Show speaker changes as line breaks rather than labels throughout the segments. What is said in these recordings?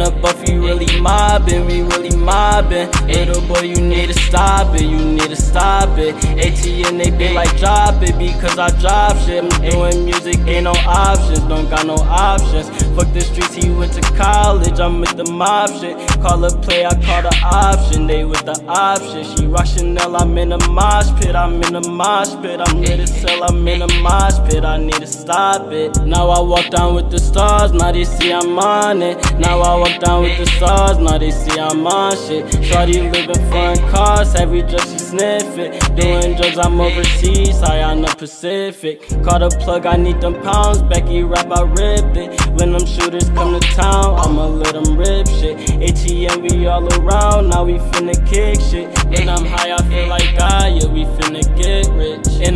up off mobbing, we really mobbing. Little boy, you need to stop it, you need to stop it. ATM, they be like, drop it because I drop shit. I'm doing music, ain't no options, don't got no options. Fuck the streets, he went to college, I'm with the mob shit. Call a play, I call the option, they with the option. She rock Chanel, I'm in a mosh pit, I'm in a mosh pit. I'm lit as hell, I'm in a mosh pit, I need to stop it. Now I walk down with the stars, now they see I'm on it. Now I walk down with the stars, now they see I'm on shit. Shorty living foreign cars, every drug she sniff it. Doing drugs, I'm overseas, high on the Pacific. Call the plug, I need them pounds. Becky rap, I rip it. When them shooters come to town, I'ma let them rip shit. ATM, we all around, now we finna kick shit. When I'm high, I feel like God, yeah, we finna get.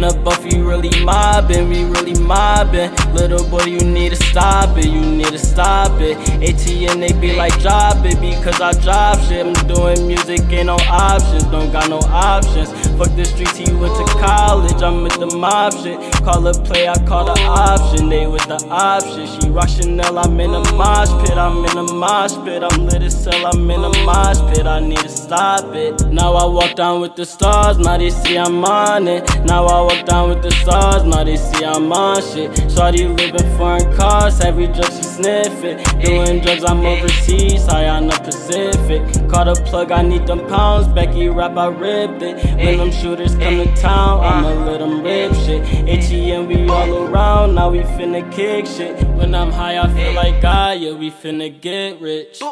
In the buff, you really mobbing, we really mobbing. Little boy, you need to stop it, you need to stop it. ATM, they be like, drop it because I drop shit. I'm doing music, ain't no options, don't got no options. Fuck the streets, he went to college, I'm the mob shit. Call a play, I call the option, they with the option. She rock Chanel, I'm in a mosh pit, I'm in a mosh pit. I'm lit as hell, I'm in a mosh pit, I need to stop it. Now I walk down with the stars, now they see I'm on it. Now I walk down with the stars, now they see I'm on shit. Shorty living foreign cars, every drug she sniff it. Doing drugs, I'm overseas, high on the Pacific. Call the plug, I need them pounds. Becky rap, I ripped it. When them shooters come to town, I'ma let them rip shit. ATM, we all around, now we finna kick shit. When I'm high, I feel like God, yeah, we finna get rich.